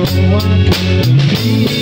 what to be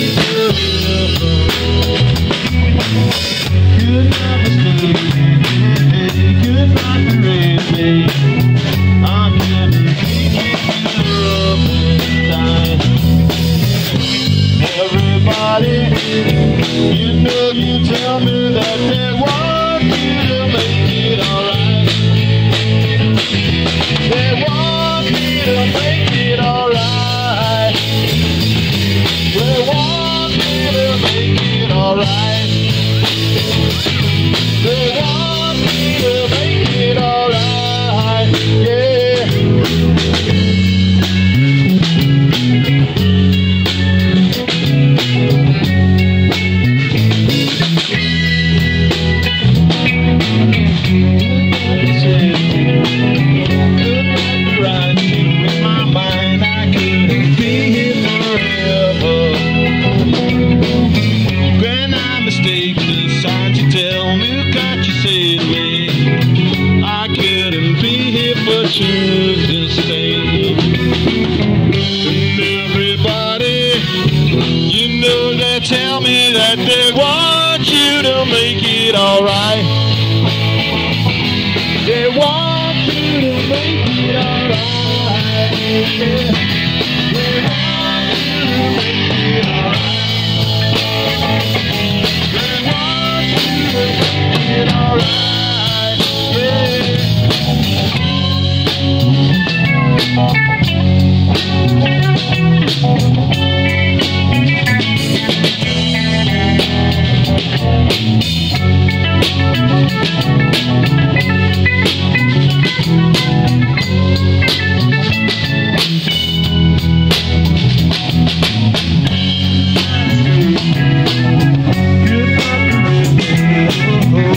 tell me that they want you to make it alright. They want you to make it alright. Yeah.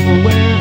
away.